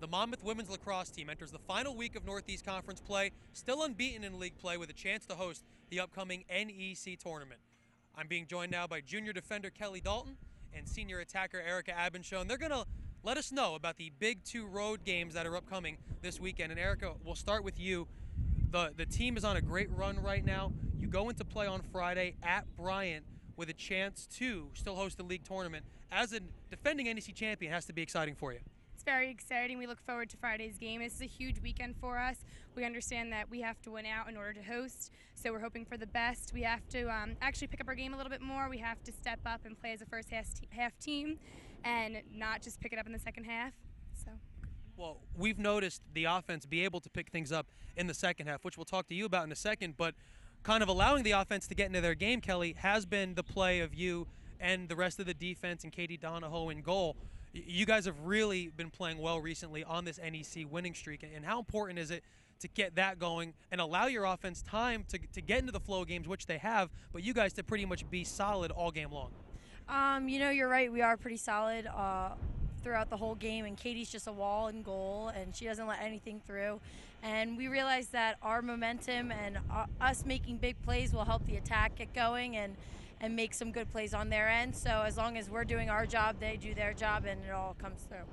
The Monmouth women's lacrosse team enters the final week of Northeast Conference play, still unbeaten in league play with a chance to host the upcoming NEC tournament. I'm being joined now by junior defender Kelly Dalton and senior attacker Erica Abendschoen. They're going to let us know about the big two road games that are upcoming this weekend. And Erica, we'll start with you. The, the team is on a great run right now. You go into play on Friday at Bryant with a chance to still host the league tournament. As a defending NEC champion, has to be exciting for you. It's very exciting. We look forward to Friday's game. This is a huge weekend for us. We understand that we have to win out in order to host, so we're hoping for the best. We have to um, actually pick up our game a little bit more. We have to step up and play as a first half, half team and not just pick it up in the second half. So. Well, we've noticed the offense be able to pick things up in the second half, which we'll talk to you about in a second, but kind of allowing the offense to get into their game, Kelly, has been the play of you and the rest of the defense and Katie Donahoe in goal you guys have really been playing well recently on this NEC winning streak. And how important is it to get that going and allow your offense time to, to get into the flow games, which they have, but you guys to pretty much be solid all game long? Um, you know, you're right. We are pretty solid uh, throughout the whole game, and Katie's just a wall and goal, and she doesn't let anything through. And we realize that our momentum and uh, us making big plays will help the attack get going. And and make some good plays on their end. So as long as we're doing our job, they do their job, and it all comes through.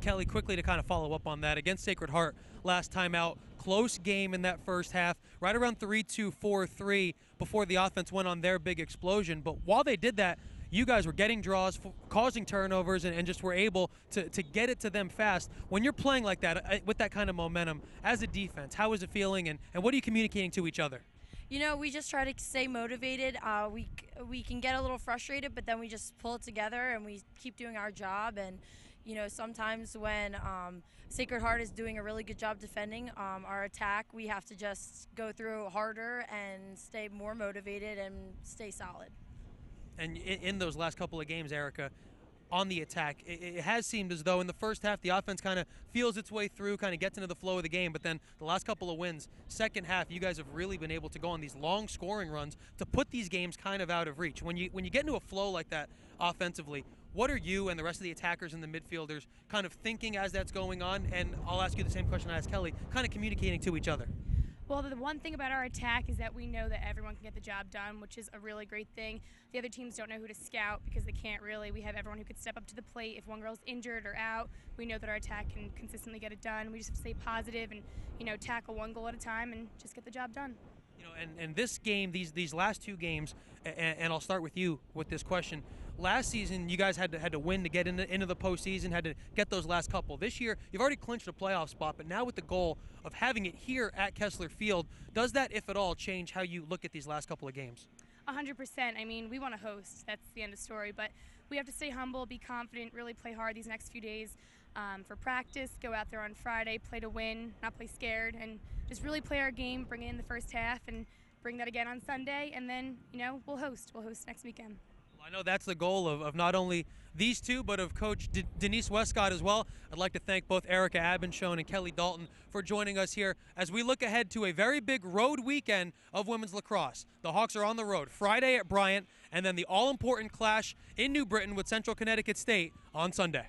Kelly, quickly to kind of follow up on that against Sacred Heart last time out, close game in that first half, right around 3 2, 4 3 before the offense went on their big explosion. But while they did that, you guys were getting draws, causing turnovers, and, and, just were able to, to get it to them fast. When you're playing like that, uh, with that kind of momentum, as a defense, how is it feeling, and, and what are you communicating to each other? You know, we just try to stay motivated. Uh, we we can get a little frustrated, but then we just pull it together and we keep doing our job. And you know, sometimes when um, Sacred Heart is doing a really good job defending um, our attack, we have to just go through harder and stay more motivated and stay solid. And in those last couple of games, Erica, on the attack. It, has seemed as though in the first half the offense kind of feels its way through, kind of gets into the flow of the game. But then the last couple of wins, second half, you guys have really been able to go on these long scoring runs to put these games kind of out of reach. When you when you get into a flow like that offensively, what are you and the rest of the attackers and the midfielders kind of thinking as that's going on? And I'll ask you the same question I asked Kelly, kind of communicating to each other. Well, the one thing about our attack is that we know that everyone can get the job done, which is a really great thing. The other teams don't know who to scout because they can't really. We have everyone who could step up to the plate. If one girl's injured or out, we know that our attack can consistently get it done. We just have to stay positive and, you know, tackle one goal at a time and just get the job done. You know, and, and this game, these these last two games, and, and I'll start with you with this question last season you guys had to had to win to get into, into the postseason, had to get those last couple. This year you've already clinched a playoff spot, but now with the goal of having it here at Kessler Field, does that, if at all, change how you look at these last couple of games? 100%. I mean, we want to host. That's the end of story. But we have to stay humble, be confident, really play hard these next few days um, for practice. Go out there on Friday, play to win, not play scared, and just really play our game, bring it in the first half, and bring that again on Sunday. And then, you know, we'll host. We'll host next weekend. I know that's the goal of, of not only these two, but of Coach D Denise Wescott as well. I'd like to thank both Erica Abendschoen and Kelly Dalton for joining us here as we look ahead to a very big road weekend of women's lacrosse. The Hawks are on the road Friday at Bryant, and then the all important clash in New Britain with Central Connecticut State on Sunday.